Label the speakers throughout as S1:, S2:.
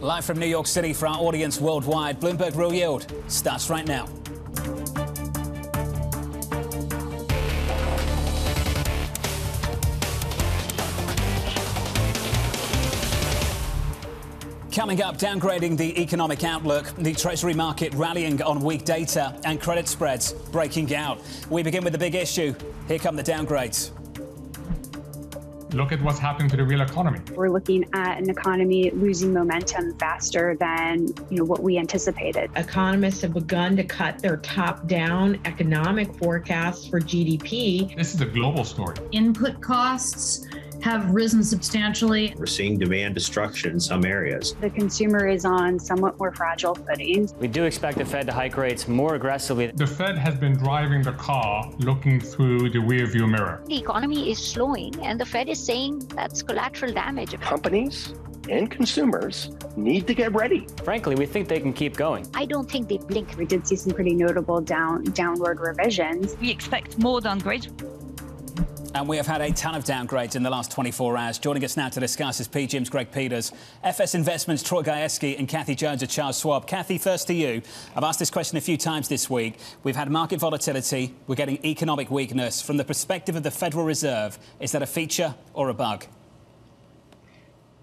S1: Live from New York City for our audience worldwide, Bloomberg Real Yield starts right now. Coming up, downgrading the economic outlook, the Treasury market rallying on weak data, and credit spreads breaking out. We begin with the big issue. Here come the downgrades
S2: look at what's happening to the real economy.
S3: We're looking at an economy losing momentum faster than you know what we anticipated.
S4: Economists have begun to cut their top-down economic forecasts for GDP.
S2: This is a global story.
S5: Input costs have risen substantially.
S6: We're seeing demand destruction in some areas.
S3: The consumer is on somewhat more fragile footing.
S7: We do expect the Fed to hike rates more aggressively.
S2: The Fed has been driving the car looking through the rearview mirror.
S8: The economy is slowing, and the Fed is saying that's collateral damage.
S9: Companies and consumers need to get ready.
S7: Frankly, we think they can keep going.
S8: I don't think they blink.
S3: We did see some pretty notable down downward revisions.
S10: We expect more downgrades.
S1: And we have had a ton of downgrades in the last 24 hours. Joining us now to discuss is PGIM's Greg Peters, FS Investments Troy Gayeski, and Kathy Jones at Charles Schwab. Kathy, first to you. I've asked this question a few times this week. We've had market volatility. We're getting economic weakness. From the perspective of the Federal Reserve, is that a feature or a bug?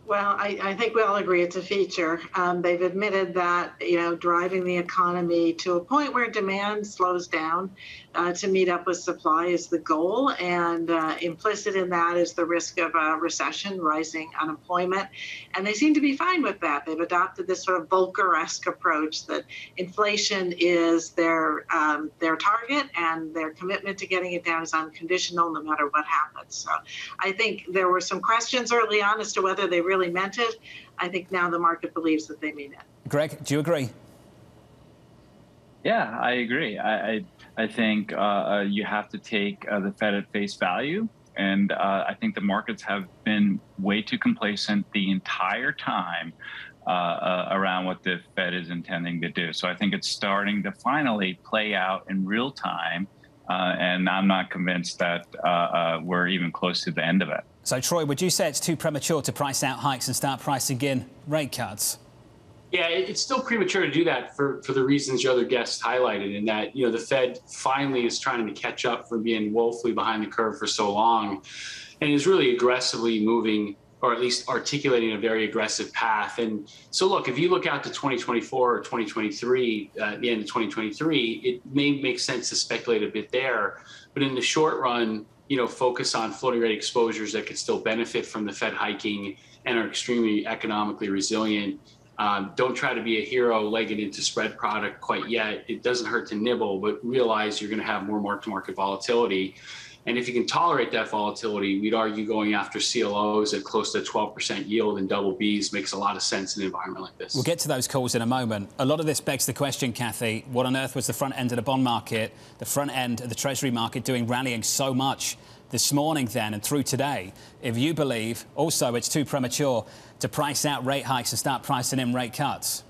S11: Well, I, I, think we all agree it's a feature. Um, they've admitted that you know driving the economy to a point where demand slows down uh, to meet up with supply is the goal, and uh, implicit in that is the risk of a recession, rising unemployment, and they seem to be fine with that. They've adopted this sort of Volcker-esque approach that inflation is their um, their target, and their commitment to getting it down is unconditional, no matter what happens. So, I think there were some questions early on as to whether they really meant it. I think now the market believes that they mean it.
S1: Greg, do you agree?
S12: Yeah, I agree. I, I I think uh, uh, you have to take uh, the Fed at face value. And uh, I think the markets have been way too complacent the entire time uh, uh, around what the Fed is intending to do. So I think it's starting to finally play out in real time. and I'm not convinced that we're even close to the end of it.
S1: So, Troy, would you say it's too premature to price out hikes and start pricing in rate cuts?
S13: Yeah, it's still premature to do that for, for the reasons your other guests highlighted, in that you know the Fed finally is trying to catch up from being woefully behind the curve for so long, and is really aggressively moving, or at least articulating a very aggressive path. And so, look, if you look out to 2024 or 2023, uh, at the end of 2023, it may make sense to speculate a bit there, but in the short run, you know, focus on floating rate exposures that could still benefit from the Fed hiking and are extremely economically resilient um, don't try to be a hero legging into spread product quite yet. It doesn't hurt to nibble, but realize you're going to have more mark to market volatility. And if you can tolerate that volatility, we'd argue going after CLOs at close to 12% yield and double Bs makes a lot of sense in an environment like this.
S1: We'll get to those calls in a moment. A lot of this begs the question, Kathy, what on earth was the front end of the bond market, the front end of the Treasury market doing rallying so much this morning then and through today if you believe also it's too premature to price out rate hikes and start pricing in rate cuts?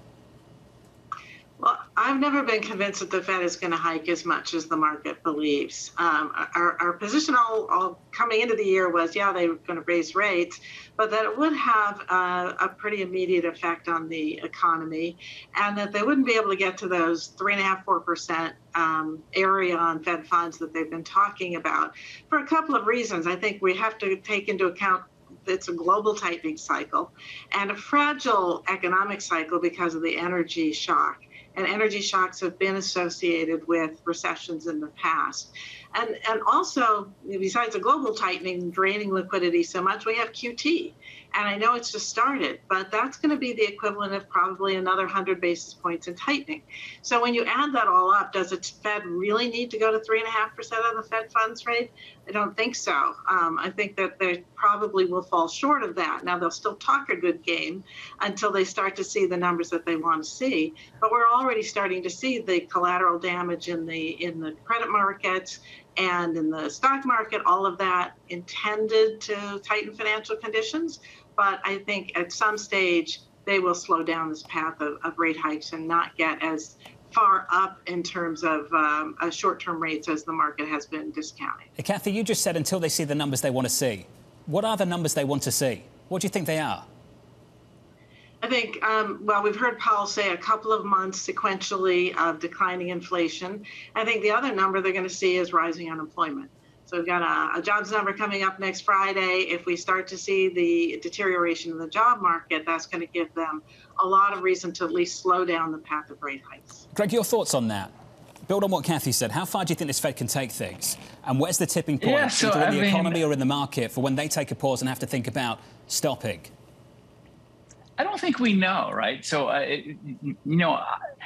S11: I've never been convinced that the Fed is going to hike as much as the market believes. Um, our, our, position all, all, coming into the year was, yeah, they were going to raise rates, but that it would have uh, a pretty immediate effect on the economy, and that they wouldn't be able to get to those three and a half, four percent um, area on Fed funds that they've been talking about for a couple of reasons. I think we have to take into account it's a global tightening cycle and a fragile economic cycle because of the energy shock and energy shocks have been associated with recessions in the past. And, and also, besides the global tightening, draining liquidity so much, we have QT. And I know it's just started, but that's going to be the equivalent of probably another 100 basis points in tightening. So when you add that all up, does the Fed really need to go to 3.5% of the Fed funds rate? I don't think so. Um, I think that they probably will fall short of that. Now, they'll still talk a good game until they start to see the numbers that they want to see. But we're already starting to see the collateral damage in the in the credit markets and in the stock market, all of that intended to tighten financial conditions. But I think at some stage, they will slow down this path of, of rate hikes and not get as far up in terms of um, uh, short-term rates as the market has been discounting.
S1: Kathy, you just said until they see the numbers they want to see. What are the numbers they want to see? What do you think they are?
S11: I think, um, well, we've heard Powell say a couple of months sequentially of declining inflation. I think the other number they're going to see is rising unemployment. So we've got a, a, jobs number coming up next Friday. If we start to see the deterioration in the job market, that's going to give them a lot of reason to at least slow down the path of rate hikes.
S1: Greg, your thoughts on that? Build on what Kathy said. How far do you think this Fed can take things? And where's the tipping point,
S12: yeah, so,
S1: either in
S12: I
S1: the
S12: mean,
S1: economy or in the market, for when they take a pause and have to think about stopping?
S12: I don't think we know, right? So, uh, it, you know,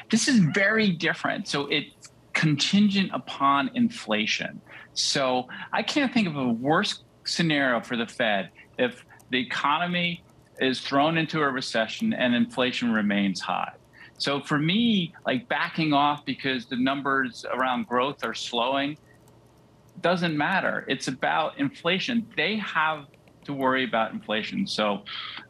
S12: this is very different. So it's contingent upon inflation. So I can't think of a worse scenario for the Fed if the economy is thrown into a recession and inflation remains high. So for me, like backing off because the numbers around growth are slowing doesn't matter. It's about inflation. They have to worry about inflation. So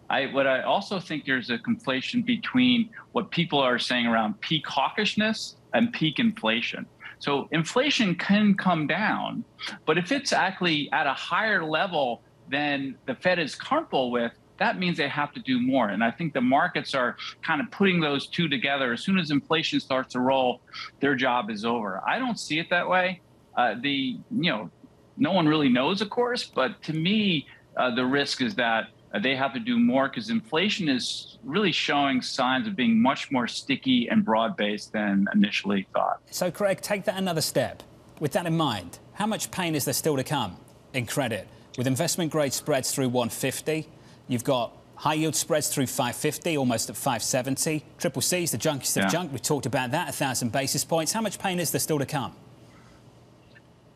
S12: I what I also think there's a conflation between what people are saying around peak hawkishness and peak inflation. So inflation can come down, but if it's actually at a higher level than the Fed is comfortable with, that means they have to do more. And I think the markets are kind of putting those two together. As soon as inflation starts to roll, their job is over. I don't see it that way. Uh, the you know, no one really knows, of course, but to me, uh, the risk is that uh, they have to do more because inflation is really showing signs of being much more sticky and broad based than initially thought.
S1: So, Craig, take that another step. With that in mind, how much pain is there still to come in credit? With investment grade spreads through 150, you've got high yield spreads through 550, almost at 570. Triple C's, the junkiest of junk. We talked about that, 1,000 basis points. How much pain is there still to come?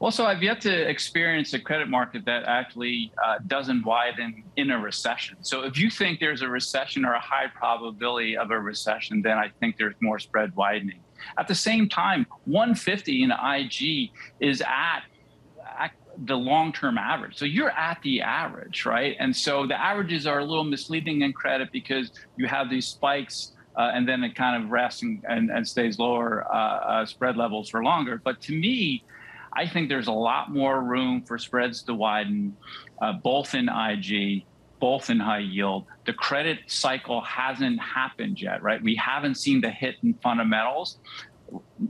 S12: Also, I've yet to experience a credit market that actually uh, doesn't widen in a recession. So, if you think there's a recession or a high probability of a recession, then I think there's more spread widening. At the same time, 150 in IG is at, at the long-term average. So you're at the average, right? And so the averages are a little misleading in credit because you have these spikes uh, and then it kind of rests and, and, and stays lower uh, uh, spread levels for longer. But to me, I think there's a lot more room for spreads to widen, uh, both in IG, both in high yield. The credit cycle hasn't happened yet, right? We haven't seen the hit in fundamentals,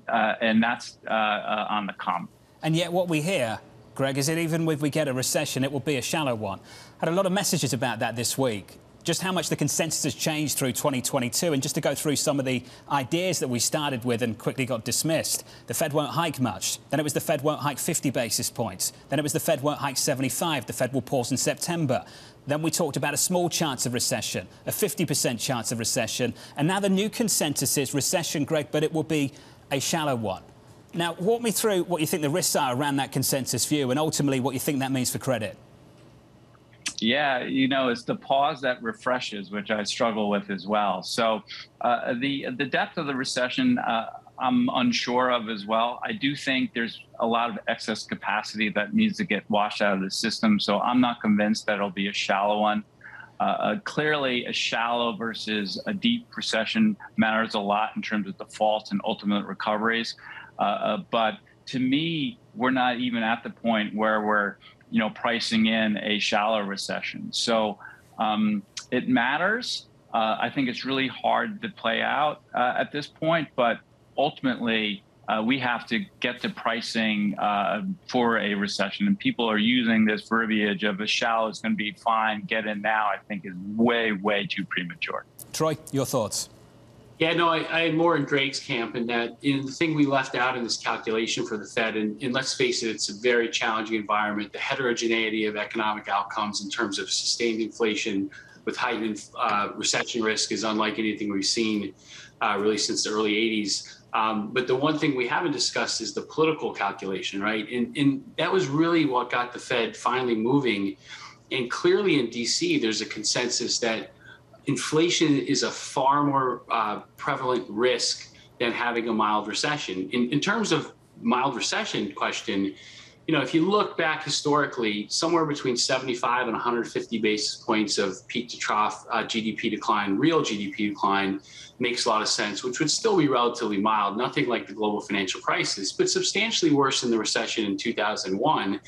S12: uh, and that's uh, uh on the come.
S1: And yet, what we hear, Greg, is that even if we get a recession, it will be a shallow one. Had a lot of messages about that this week just how much the consensus has changed through 2022. And just to go through some of the ideas that we started with and quickly got dismissed. The Fed won't hike much. Then it was the Fed won't hike 50 basis points. Then it was the Fed won't hike 75. The Fed will pause in September. Then we talked about a small chance of recession, a 50% chance of recession. And now the new consensus is recession, Greg, but it will be a shallow one. Now, walk me through what you think the risks are around that consensus view and ultimately what you think that means for credit.
S12: Yeah, you know, it's the pause that refreshes, which I struggle with as well. So uh, the the depth of the recession, uh, I'm unsure of as well. I do think there's a lot of excess capacity that needs to get washed out of the system. So I'm not convinced that it'll be a shallow one. Uh, uh clearly, a shallow versus a deep recession matters a lot in terms of defaults and ultimate recoveries. Uh, uh, but to me, we're not even at the point where we're you know, pricing in a shallow recession. So um, it matters. Uh, I think it's really hard to play out uh, at this point, but ultimately, uh, we have to get to pricing uh, for a recession. And people are using this verbiage of a shallow is going to be fine, get in now, I think is way, way too premature.
S1: Troy, your thoughts?
S13: Yeah, no, I, am more in Greg's camp in that in the thing we left out in this calculation for the Fed, and, and let's face it, it's a very challenging environment. The heterogeneity of economic outcomes in terms of sustained inflation with heightened uh, recession risk is unlike anything we've seen uh, really since the early 80s. Um, but the one thing we haven't discussed is the political calculation, right? And, and that was really what got the Fed finally moving. And clearly in DC, there's a consensus that inflation is a far more uh, prevalent risk than having a mild recession. In, in terms of mild recession question, you know, if you look back historically, somewhere between 75 and 150 basis points of peak to trough uh, GDP decline, real GDP decline, makes a lot of sense, which would still be relatively mild, nothing like the global financial crisis, but substantially worse than the recession in 2001.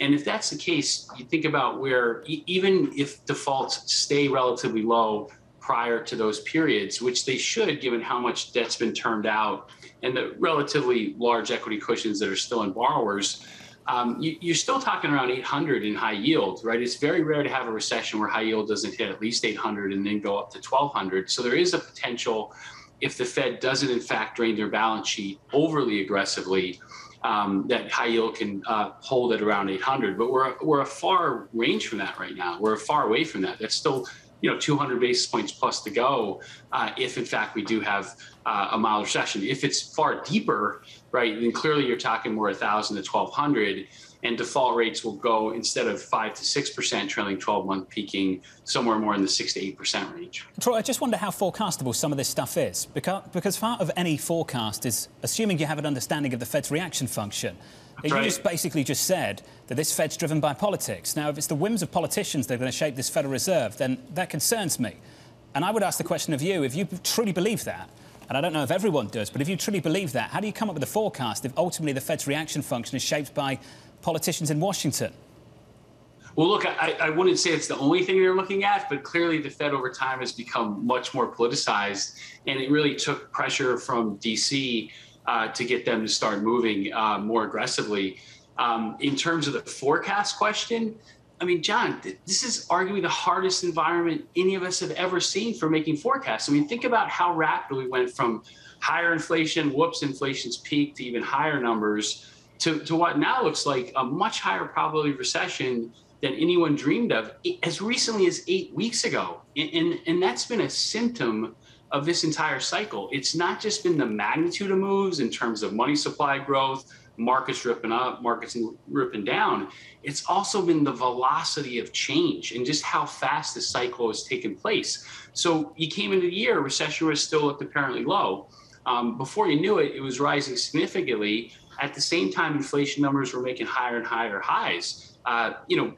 S13: And if that's the case, you think about where even if defaults stay relatively low prior to those periods, which they should, given how much debt's been termed out and the relatively large equity cushions that are still in borrowers. Um, you, are still talking around 800 in high yield, right? It's very rare to have a recession where high yield doesn't hit at least 800 and then go up to 1200. So there is a potential if the Fed doesn't, in fact, drain their balance sheet overly aggressively, um, that high yield can uh, hold at around 800. But we're, we're a far range from that right now. We're far away from that. That's still you know 200 basis points plus to go uh, if in fact we do have uh, a mild recession if it's far deeper right then clearly you're talking more 1000 to 1200 and default rates will go instead of 5 to 6% trailing 12 month peaking somewhere more in the 6 to 8% range.
S1: Troy, I just wonder how forecastable some of this stuff is because, because part of any forecast is assuming you have an understanding of the Fed's reaction function. You right. just basically just said that this Fed's driven by politics. Now, if it's the whims of politicians that are going to shape this Federal Reserve, then that concerns me. And I would ask the question of you, if you truly believe that, and I don't know if everyone does, but if you truly believe that, how do you come up with a forecast if ultimately the Fed's reaction function is shaped by politicians in Washington?
S13: Well, look, I, I, wouldn't say it's the only thing they're looking at, but clearly the Fed over time has become much more politicized, and it really took pressure from DC uh, to get them to start moving uh, more aggressively. Um, in terms of the forecast question, I mean, John, this is arguably the hardest environment any of us have ever seen for making forecasts. I mean, think about how rapidly we went from higher inflation, whoops, inflation's peaked to even higher numbers to, to what now looks like a much higher probability of recession than anyone dreamed of as recently as eight weeks ago. And, and, and that's been a symptom of this entire cycle. It's not just been the magnitude of moves in terms of money supply growth, markets ripping up, markets ripping down. It's also been the velocity of change and just how fast the cycle has taken place. So you came into the year, recession was still looked apparently low. Um, before you knew it, it was rising significantly. At the same time, inflation numbers were making higher and higher highs. Uh, you know,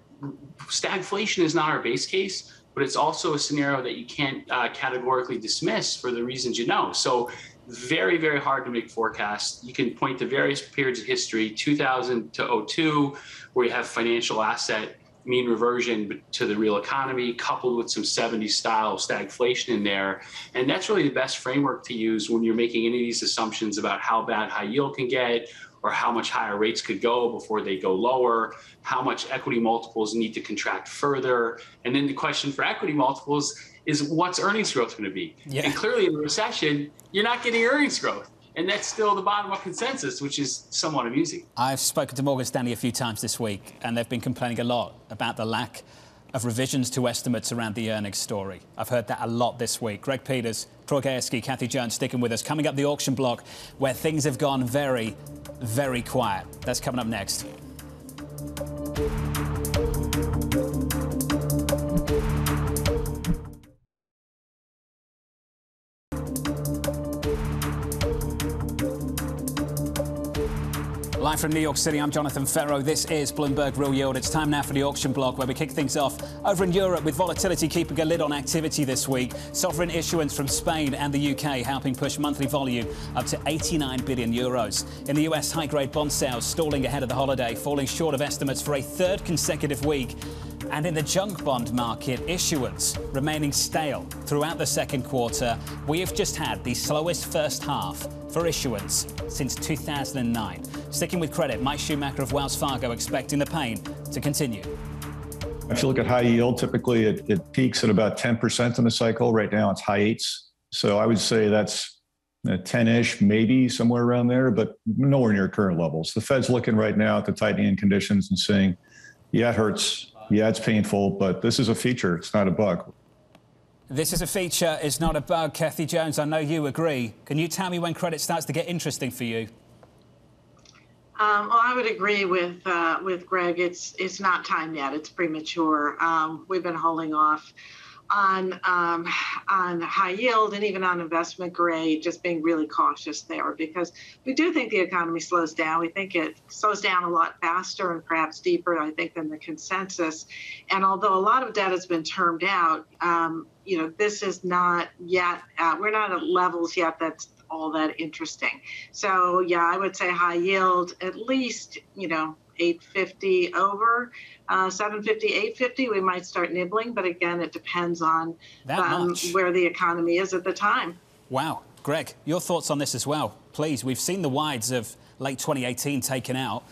S13: stagflation is not our base case, but it's also a scenario that you can't uh, categorically dismiss for the reasons you know. So, very, very hard to make forecasts. You can point to various periods of history, 2000 to 02, where you have financial asset mean reversion to the real economy, coupled with some 70s style stagflation in there. And that's really the best framework to use when you're making any of these assumptions about how bad high yield can get or how much higher rates could go before they go lower, how much equity multiples need to contract further. And then the question for equity multiples is what's earnings growth going to be? Yeah. And clearly in a recession, you're not getting earnings growth. And that's still the bottom of consensus, which is somewhat amusing.
S1: I've spoken to Morgan Stanley a few times this week, and they've been complaining a lot about the lack of revisions to estimates around the earnings story. I've heard that a lot this week. Greg Peters, Troy Kathy Jones sticking with us. Coming up the auction block, where things have gone very, very quiet. That's coming up next. Live from New York City, I'm Jonathan Ferro. This is Bloomberg Real Yield. It's time now for the auction block, where we kick things off over in Europe with volatility keeping a lid on activity this week. Sovereign issuance from Spain and the UK helping push monthly volume up to 89 billion euros. In the US, high grade bond sales stalling ahead of the holiday, falling short of estimates for a third consecutive week. And in the junk bond market, issuance remaining stale throughout the second quarter. We have just had the slowest first half for issuance since 2009. Sticking with credit, Mike Schumacher of Wells Fargo expecting the pain to continue.
S10: If you look at high yield, typically it, it peaks at about 10% in the cycle. Right now it's high eights. So I would say that's 10 ish, maybe somewhere around there, but nowhere near current levels. The Fed's looking right now at the tightening conditions and saying, yeah, it hurts. Yeah, it's painful, but this is a feature. It's not a bug.
S1: This is a feature, it's not a bug. Kathy Jones, I know you agree. Can you tell me when credit starts to get interesting for you?
S11: Um, well, I would agree with uh, with Greg. It's it's not time yet. It's premature. Um, we've been holding off on um, on high yield and even on investment grade, just being really cautious there because we do think the economy slows down. We think it slows down a lot faster and perhaps deeper, I think, than the consensus. And although a lot of debt has been termed out, um, you know, this is not yet. Uh, we're not at levels yet that's all that interesting. So yeah, I would say high yield at least, you know, 850 over. Uh, 750, 850, we might start nibbling, but again, it depends on um, where the economy is at the time.
S1: Wow. Greg, your thoughts on this as well, please. We've seen the wides of late 2018 taken out.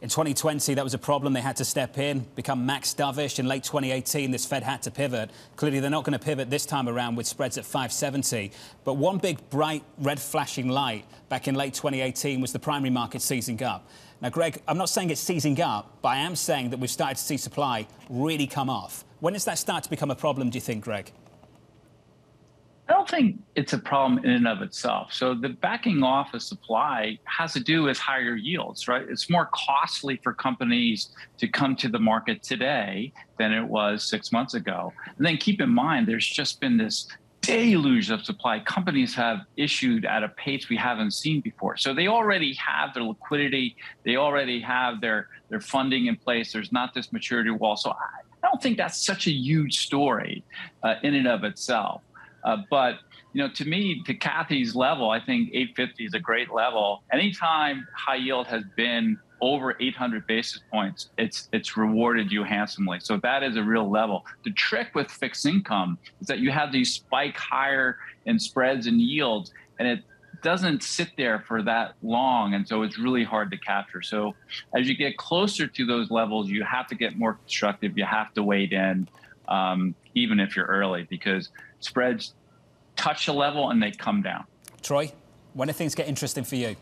S1: In 2020, that was a problem. They had to step in, become max dovish. In late 2018, this Fed had to pivot. Clearly, they're not going to pivot this time around with spreads at 570. But one big, bright, red flashing light back in late 2018 was the primary market seizing up. Now, Greg, I'm not saying it's seizing up, but I am saying that we've started to see supply really come off. When does that start to become a problem, do you think, Greg?
S12: I don't think it's a problem in and of itself. So the backing off of supply has to do with higher yields, right? It's more costly for companies to come to the market today than it was six months ago. And then keep in mind, there's just been this deluge of supply. Companies have issued at a pace we haven't seen before. So they already have their liquidity, they already have their their funding in place. There's not this maturity wall. So I, I don't think that's such a huge story uh, in and of itself. Uh, but you know, to me, to Kathy's level, I think 850 is a great level. Anytime high yield has been over 800 basis points, it's it's rewarded you handsomely. So that is a real level. The trick with fixed income is that you have these spike higher in spreads and yields, and it doesn't sit there for that long, and so it's really hard to capture. So as you get closer to those levels, you have to get more constructive. You have to wait in, um, even if you're early, because spreads touch a level and they come down.
S1: Troy, when do things get interesting for you?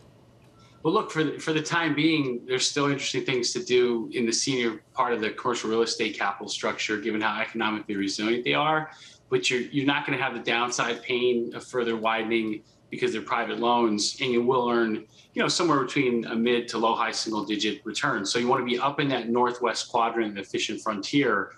S13: Well, look for the, for the time being, there's still interesting things to do in the senior part of the commercial real estate capital structure, given how economically resilient they are. But you're you're not going to have the downside pain of further widening because they're private loans, and you will earn you know somewhere between a mid to low high single digit return. So you want to be up in that northwest quadrant, the efficient frontier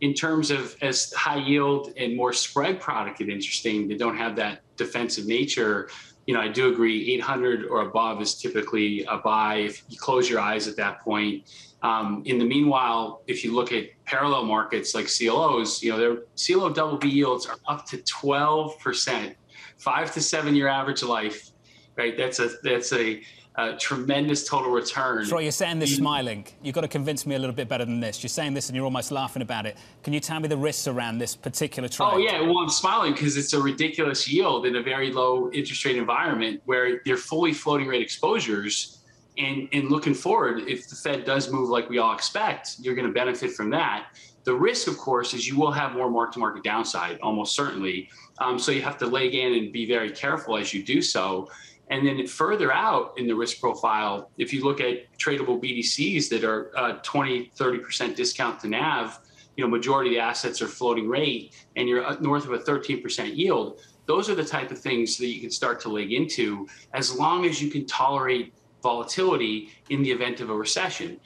S13: in terms of as high yield and more spread product get interesting, they don't have that defensive nature. You know, I do agree 800 or above is typically a buy if you close your eyes at that point. Um, in the meanwhile, if you look at parallel markets like CLOs, you know, their CLO double B yields are up to 12%, five to seven year average life, right? That's a, that's a, uh, tremendous total return.
S1: Troy, you're saying this smiling. You've got to convince me a little bit better than this. You're saying this and you're almost laughing about it. Can you tell me the risks around this particular trade?
S13: Oh, yeah. Well, I'm smiling because it's a ridiculous yield in a very low interest rate environment where they're fully floating rate exposures. And, and looking forward, if the Fed does move like we all expect, you're going to benefit from that. The risk, of course, is you will have more mark to market downside, almost certainly. Um, so you have to leg in and be very careful as you do so. And then further out in the risk profile, if you look at tradable BDCs that are uh, 20, 30% discount to NAV, you know, majority of the assets are floating rate and you're north of a 13% yield. Those are the type of things that you can start to leg into as long as you can tolerate volatility in the event of a recession.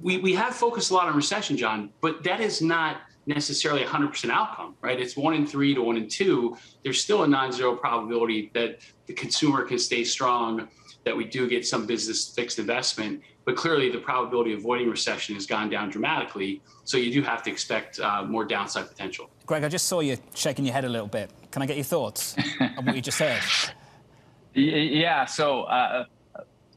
S13: We, we have focused a lot on recession, John, but that is not necessarily a 100% outcome, right? It's one in three to one in two. There's still a non zero probability that the consumer can stay strong, that we do get some business fixed investment. But clearly, the probability of avoiding recession has gone down dramatically. So you do have to expect uh, more downside potential.
S1: Greg, I just saw you shaking your head a little bit. Can I get your thoughts on what you just said?
S12: Yeah. So, uh,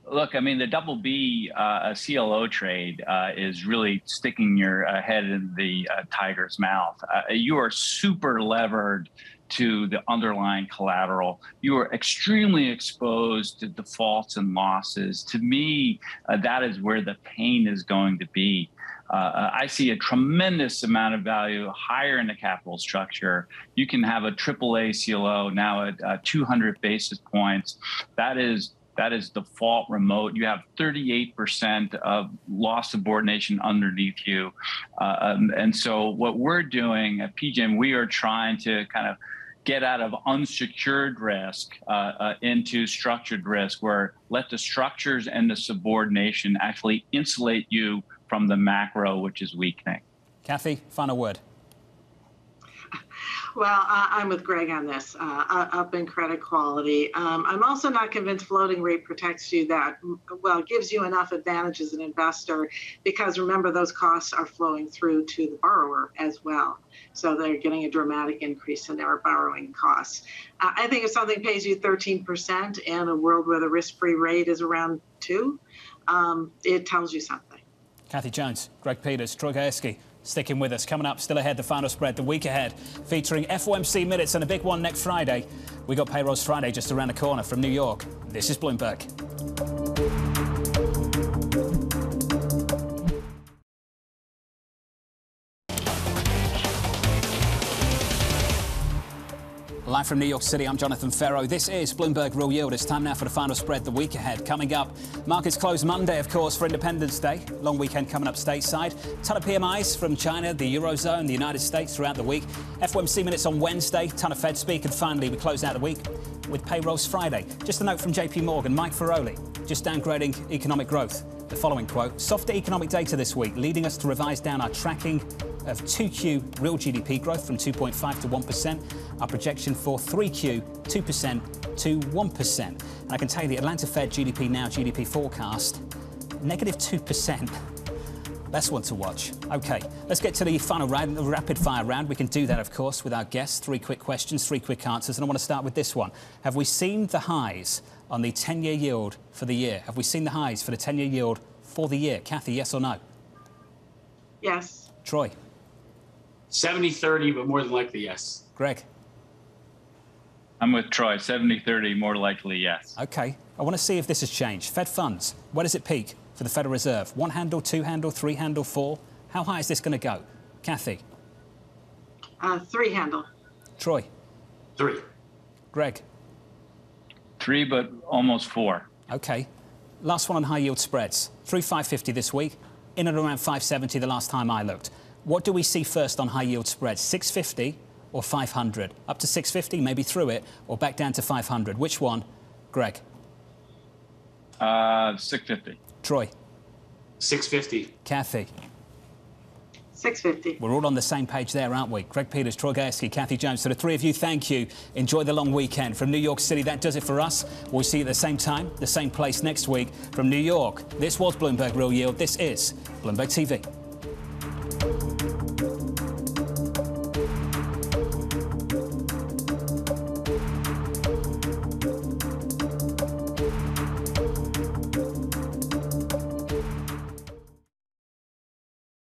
S12: Look, I mean, the double B uh, CLO trade uh, is really sticking your uh, head in the uh, tiger's mouth. Uh, you are super levered to the underlying collateral. You are extremely exposed to defaults and losses. To me, uh, that is where the pain is going to be. Uh, I see a tremendous amount of value higher in the capital structure. You can have a AAA CLO now at uh, 200 basis points. That is that is default remote. You have 38% of loss subordination underneath you. Uh, um, and so, what we're doing at PGIM, we are trying to kind of get out of unsecured risk uh, uh, into structured risk, where let the structures and the subordination actually insulate you from the macro, which is weakening.
S1: Kathy, final word.
S11: Well, I'm with Greg on this, uh, up in credit quality. Um, I'm also not convinced floating rate protects you that well, gives you enough advantage as an investor because remember, those costs are flowing through to the borrower as well. So they're getting a dramatic increase in their borrowing costs. Uh, I think if something pays you 13% in a world where the risk free rate is around two, um, it tells you something.
S1: Kathy Jones, Greg Peters, Troy Gayeski sticking with us. Coming up, still ahead, the final spread, the week ahead, featuring FOMC minutes and a big one next Friday. We got Payrolls Friday just around the corner from New York. This is Bloomberg. Live from New York City, I'm Jonathan Ferro. This is Bloomberg Real Yield. It's time now for the final spread the week ahead. Coming up, markets close Monday, of course, for Independence Day. Long weekend coming up stateside. Ton of PMIs from China, the Eurozone, the United States throughout the week. FOMC minutes on Wednesday, ton of Fed speak. And finally, we close out the week with payrolls Friday. Just a note from JP Morgan, Mike Feroli, just downgrading economic growth. The following quote Softer economic data this week, leading us to revise down our tracking of 2Q real GDP growth from 2.5 to 1%. Our projection for 3Q, 2% to 1%. And I can tell you the Atlanta Fed GDP now GDP forecast, negative 2%. That's one to watch. Okay, let's get to the final round, the rapid fire round. We can do that, of course, with our guests. Three quick questions, three quick answers. And I want to start with this one. Have we seen the highs on the 10 year yield for the year? Have we seen the highs for the 10 year yield for the year? Kathy, yes or no?
S11: Yes.
S1: Troy?
S13: 70 30, but more than likely, yes.
S1: Greg?
S12: I'm with Troy. 70 30, more likely, yes.
S1: Okay. I want to see if this has changed. Fed funds, where does it peak for the Federal Reserve? One handle, two handle, three handle, four? How high is this going to go? Kathy?
S11: Uh, three handle.
S1: Troy?
S13: Three.
S1: Greg?
S12: Three, but almost four.
S1: Okay. Last one on high yield spreads. Three 550 this week, in and around 570 the last time I looked. What do we see first on high yield spreads? 650 or 500? Up to 650, maybe through it, or back down to 500. Which one? Greg?
S12: Uh, 650.
S1: Troy?
S13: 650.
S1: Kathy?
S11: 650.
S1: We're all on the same page there, aren't we? Greg Peters, Troy Gayeski, Kathy Jones. So the three of you, thank you. Enjoy the long weekend. From New York City, that does it for us. We'll see you at the same time, the same place next week. From New York, this was Bloomberg Real Yield. This is Bloomberg TV.